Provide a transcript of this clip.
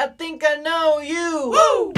I think I know you. Woo!